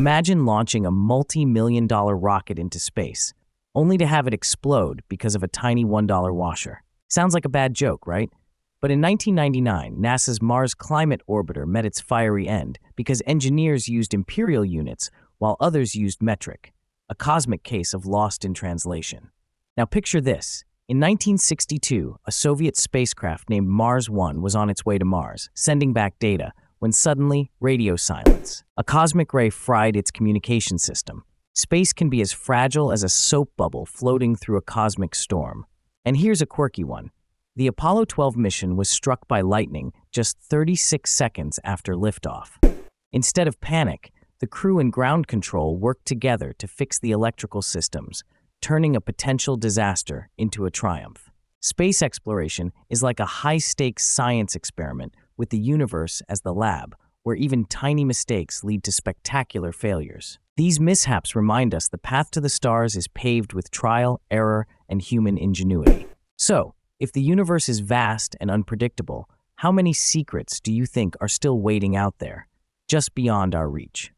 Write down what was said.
Imagine launching a multi million dollar rocket into space, only to have it explode because of a tiny $1 washer. Sounds like a bad joke, right? But in 1999, NASA's Mars Climate Orbiter met its fiery end because engineers used imperial units while others used metric, a cosmic case of lost in translation. Now picture this. In 1962, a Soviet spacecraft named Mars 1 was on its way to Mars, sending back data, when suddenly, radio silence. A cosmic ray fried its communication system. Space can be as fragile as a soap bubble floating through a cosmic storm. And here's a quirky one. The Apollo 12 mission was struck by lightning just 36 seconds after liftoff. Instead of panic, the crew and ground control worked together to fix the electrical systems, turning a potential disaster into a triumph. Space exploration is like a high stakes science experiment with the universe as the lab, where even tiny mistakes lead to spectacular failures. These mishaps remind us the path to the stars is paved with trial, error, and human ingenuity. So, if the universe is vast and unpredictable, how many secrets do you think are still waiting out there, just beyond our reach?